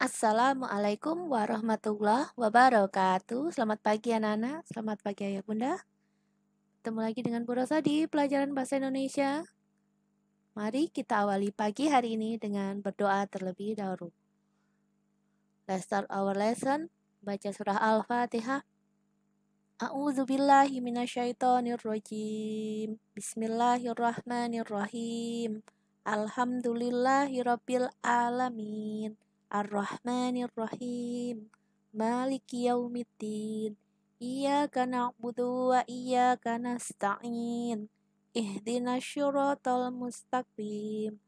Assalamualaikum warahmatullahi wabarakatuh. Selamat pagi anak-anak, selamat pagi ayah bunda. Ketemu lagi dengan Bu Rosa di pelajaran bahasa Indonesia. Mari kita awali pagi hari ini dengan berdoa terlebih dahulu. Let's start our lesson. Baca surah Al-Fatihah. A'udzu billahi minasyaitonir rajim. Bismillahirrahmanirrahim. Alhamdulillahirabbil alamin. Ar-Rahmanir-Rahim. Maliki yaumiddin. Iyyaka na'budu wa iyyaka nasta'in. Ihdina syuratal mustaqim.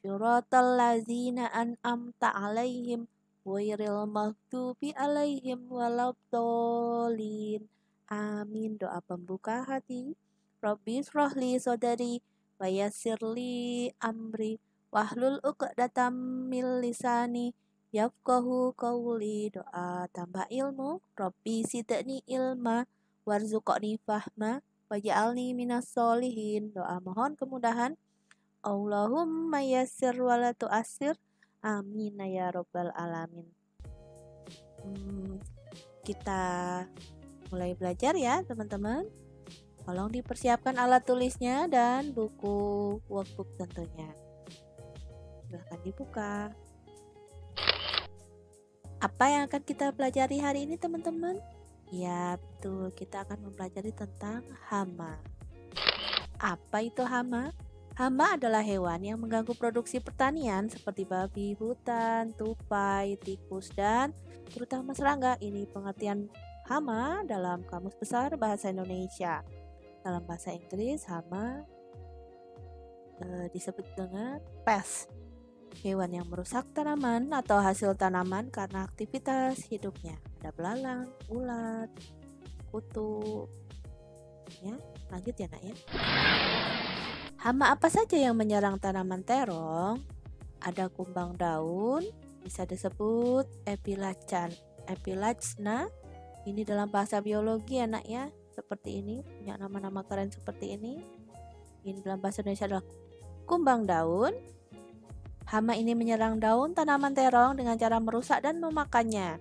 Syuratal lazina an'amta alaihim Wairil maghdubi alaihim walabdolin Amin. Doa pembuka hati. Rabbi srohli sodari Wayasirli amri. Wahlul uqdatam mil lisani Yafqahu qawli doa tambah ilmu Rabbi sidani ilma warzuqni fahma waj'alni minas solihin doa mohon kemudahan. Allahumma yassir wala tu'assir. Amin ya rabbal alamin. Hmm, kita mulai belajar ya teman-teman. Tolong dipersiapkan alat tulisnya dan buku workbook tentunya. Silahkan dibuka apa yang akan kita pelajari hari ini teman-teman? Ya betul, kita akan mempelajari tentang hama. Apa itu hama? Hama adalah hewan yang mengganggu produksi pertanian seperti babi, hutan, tupai, tikus, dan terutama serangga. Ini pengertian hama dalam Kamus Besar Bahasa Indonesia. Dalam bahasa Inggris, hama e, disebut dengan pest hewan yang merusak tanaman atau hasil tanaman karena aktivitas hidupnya. Ada belalang, ulat, kutu. Ya, lanjut ya nak ya. Hama apa saja yang menyerang tanaman terong? Ada kumbang daun, bisa disebut epilachan, epilachna. Ini dalam bahasa biologi anak ya, seperti ini, punya nama-nama keren seperti ini. Ini dalam bahasa Indonesia adalah kumbang daun, Hama ini menyerang daun tanaman terong dengan cara merusak dan memakannya.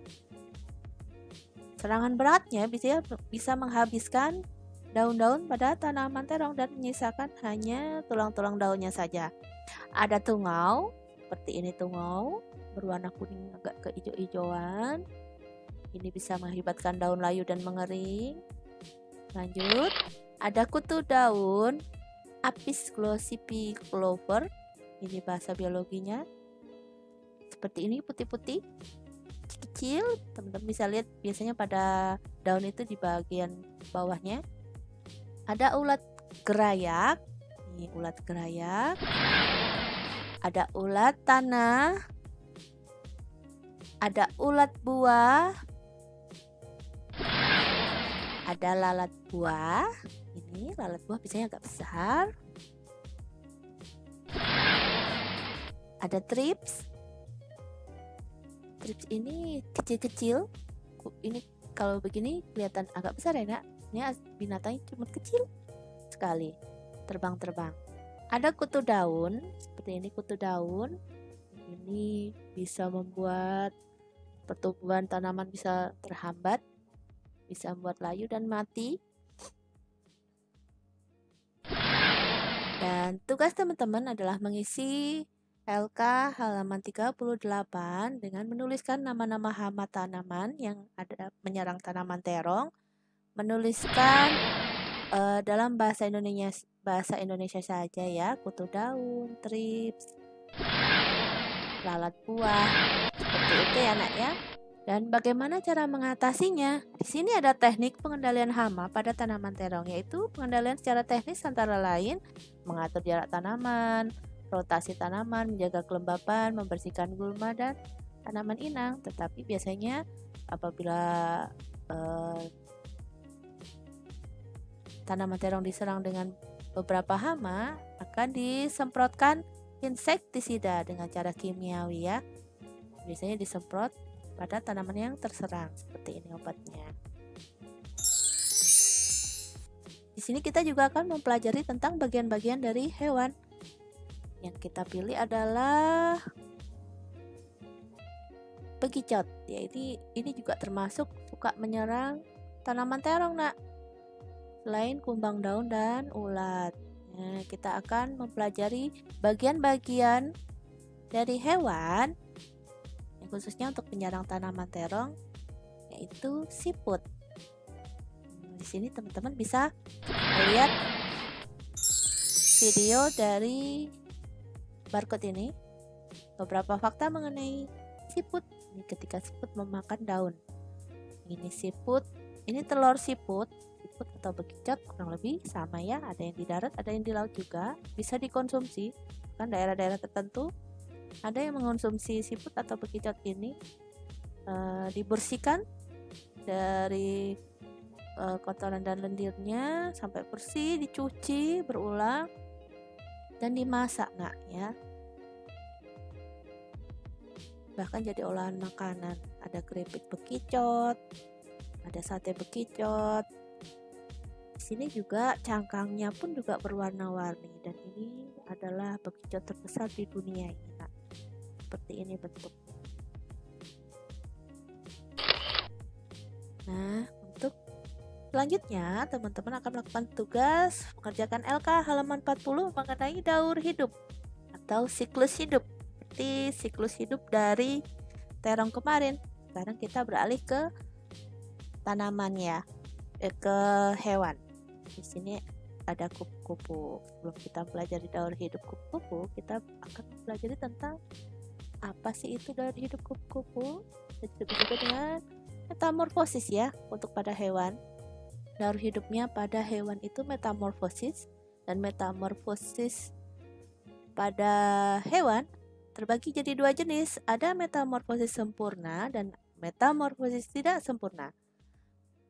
Serangan beratnya bisa, bisa menghabiskan daun-daun pada tanaman terong dan menyisakan hanya tulang-tulang daunnya saja. Ada tungau, seperti ini tungau, berwarna kuning agak kehijau-hijauan. Ini bisa mengakibatkan daun layu dan mengering. Lanjut, ada kutu daun, Apis glossipi clover, ini bahasa biologinya. Seperti ini putih-putih kecil teman-teman bisa lihat biasanya pada daun itu di bagian bawahnya. Ada ulat gerayak ini ulat gerayak ada ulat tanah. Ada ulat buah. Ada lalat buah. Ini lalat buah biasanya agak besar ada trips. Trips ini kecil-kecil. Ini kalau begini kelihatan agak besar ya nak ini binatangnya cuma kecil sekali. Terbang-terbang. Ada kutu daun. Seperti ini kutu daun. Ini bisa membuat pertumbuhan tanaman bisa terhambat bisa membuat layu dan mati. Dan tugas teman-teman adalah mengisi LK halaman 38 dengan menuliskan nama-nama hama tanaman yang ada menyerang tanaman terong, menuliskan uh, dalam bahasa Indonesia bahasa Indonesia saja ya, kutu daun, trips, lalat buah, seperti itu ya nak ya. Dan bagaimana cara mengatasinya? Di sini ada teknik pengendalian hama pada tanaman terong, yaitu pengendalian secara teknis antara lain mengatur jarak tanaman, rotasi tanaman, menjaga kelembapan, membersihkan gulma dan tanaman inang. Tetapi biasanya apabila eh, tanaman terong diserang dengan beberapa hama, akan disemprotkan insektisida dengan cara kimiawi ya. Biasanya disemprot pada tanaman yang terserang seperti ini obatnya. Di sini kita juga akan mempelajari tentang bagian-bagian dari hewan. Yang kita pilih adalah bekicot. Ya ini ini juga termasuk suka menyerang tanaman terong, Nak. Selain kumbang daun dan ulat. Nah, kita akan mempelajari bagian-bagian dari hewan yang khususnya untuk penyerang tanaman terong yaitu siput. Di sini teman-teman bisa melihat video dari barcode ini beberapa fakta mengenai siput. Ini ketika siput memakan daun. Ini siput ini telur siput. Siput atau bekicot kurang lebih sama ya. Ada yang di darat ada yang di laut juga. Bisa dikonsumsi. Kan daerah-daerah tertentu ada yang mengonsumsi siput atau bekicot ini uh, dibersihkan dari uh, kotoran dan lendirnya sampai bersih dicuci berulang dan dimasak nggak ya. Bahkan jadi olahan makanan. Ada keripik bekicot ada sate bekicot. Di sini juga cangkangnya pun juga berwarna-warni. Dan ini adalah bekicot terbesar di dunia ini nak seperti ini bentuk nah selanjutnya teman-teman akan melakukan tugas mengerjakan LK halaman 40 mengenai daur hidup atau siklus hidup seperti siklus hidup dari terong kemarin. Sekarang kita beralih ke tanaman ya, eh, ke hewan. Di sini ada kupu-kupu. Sebelum kita pelajari daur hidup kupu-kupu, kita akan pelajari tentang apa sih itu daur hidup kupu-kupu. Disebut juga dengan metamorfosis ya untuk pada hewan. Daur hidupnya pada hewan itu metamorfosis dan metamorfosis pada hewan terbagi jadi dua jenis, ada metamorfosis sempurna dan metamorfosis tidak sempurna.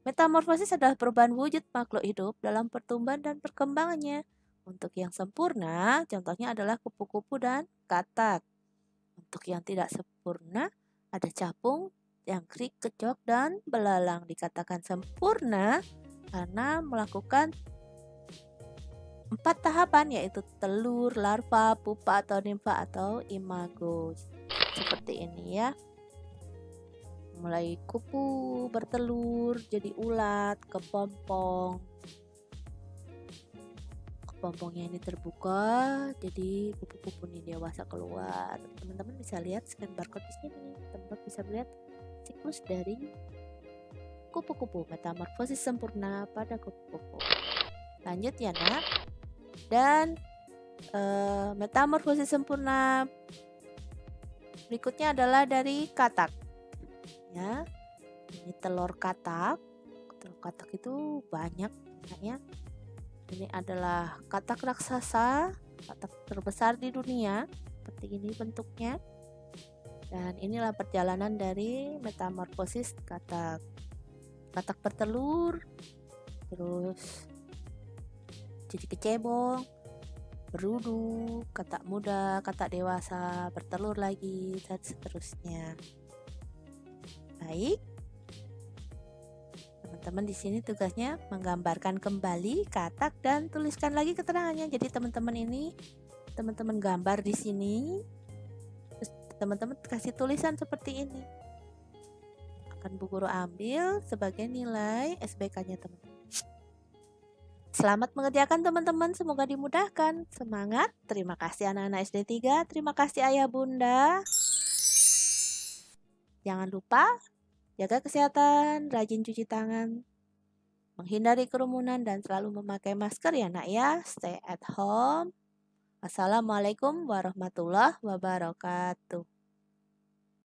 Metamorfosis adalah perubahan wujud makhluk hidup dalam pertumbuhan dan perkembangannya. Untuk yang sempurna, contohnya adalah kupu-kupu dan katak. Untuk yang tidak sempurna, ada capung, jangkrik, kecok, dan belalang. Dikatakan sempurna karena melakukan empat tahapan yaitu telur, larva, pupa atau nimfa atau imago. Seperti ini ya. Mulai kupu bertelur jadi ulat, kepompong. Kepompongnya ini terbuka, jadi kupu-kupu ini dewasa keluar. Teman-teman bisa lihat scan barcode di sini. Teman-teman bisa melihat siklus dari kupu-kupu metamorfosis sempurna pada kupu-kupu. Lanjut ya nak. Dan uh, metamorfosis sempurna berikutnya adalah dari katak. Ya ini telur katak. Telur katak itu banyak ya. Ini adalah katak raksasa katak terbesar di dunia. Seperti ini bentuknya. Dan inilah perjalanan dari metamorfosis katak katak bertelur terus jadi kecebong, berudu, katak muda, katak dewasa, bertelur lagi, dan seterusnya. Baik. Teman-teman di sini tugasnya menggambarkan kembali katak dan tuliskan lagi keterangannya. Jadi teman-teman ini teman-teman gambar di sini teman-teman kasih tulisan seperti ini. Akan Bu Guru ambil sebagai nilai SBK-nya teman-teman. Selamat mengerjakan teman-teman, semoga dimudahkan. Semangat, terima kasih anak-anak SD 3, terima kasih ayah bunda. Jangan lupa, jaga kesehatan, rajin cuci tangan, menghindari kerumunan, dan selalu memakai masker ya nak ya. Stay at home. Assalamualaikum warahmatullahi wabarakatuh.